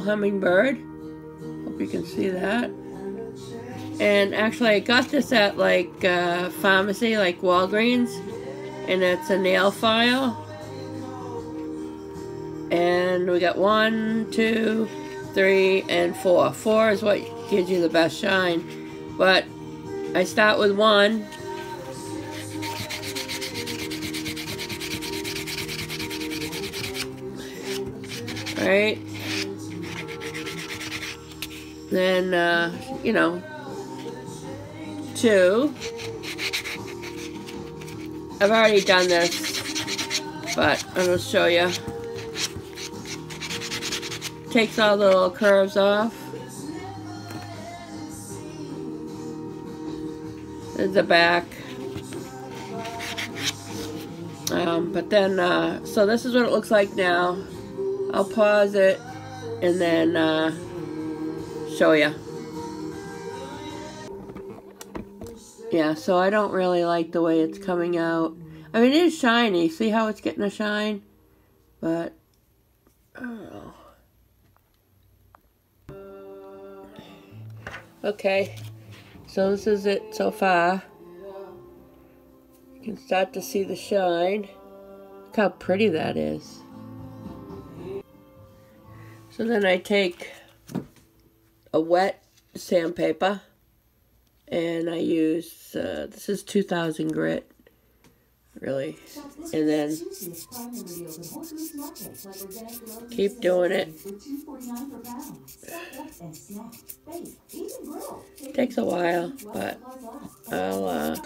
hummingbird. Hope you can see that. And actually, I got this at like uh, pharmacy, like Walgreens, and it's a nail file. And we got one, two, three, and four. Four is what gives you the best shine. But I start with one. Alright. Then, uh, you know, two. I've already done this, but I'm going to show you. Takes all the little curves off. There's the back. Um, but then, uh, so this is what it looks like now. I'll pause it and then uh, show you. Yeah, so I don't really like the way it's coming out. I mean, it is shiny. See how it's getting a shine? But, oh. Okay, so this is it so far. You can start to see the shine. Look how pretty that is. So then I take a wet sandpaper and I use, uh, this is 2000 grit, really, and then keep doing it. Takes a while, but I'll, uh,